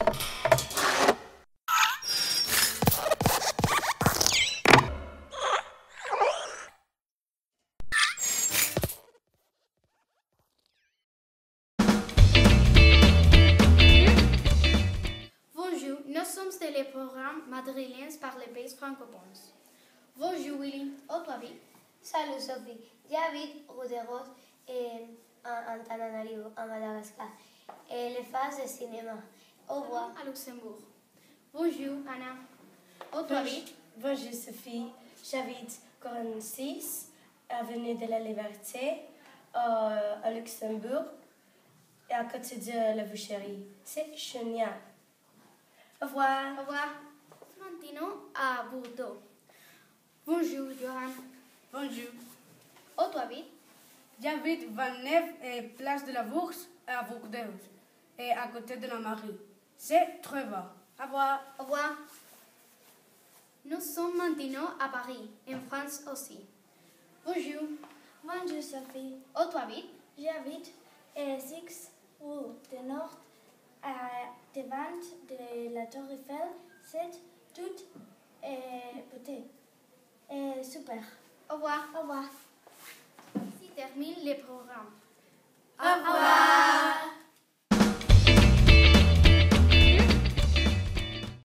Bonjour, nous sommes dans le programme par les pays francophones. Bonjour Willy, au toi Salut Sophie, j'habite Roderos en Antananarivo, en Madagascar, et les phases de cinéma. Au revoir. À Luxembourg. Bonjour Anna, au toi Bonjour Sophie, j'habite 46, avenue de la Liberté, euh, à Luxembourg, et à côté de la boucherie. C'est génial. Au revoir. Au revoir. Maintenant à Bordeaux. Bonjour Johan. Bonjour. Où tu habites J'habite 29 et place de la Bourse à Bordeaux et à côté de la Marie. C'est très bas. Au revoir. Au revoir. Nous sommes maintenant à Paris, en France aussi. Bonjour. Bonjour Sophie. Où tu habites J'habite à 6 rue du Nord, à devant de la Tour Eiffel. C'est tout et beauté. Et super. Au revoir. Au revoir.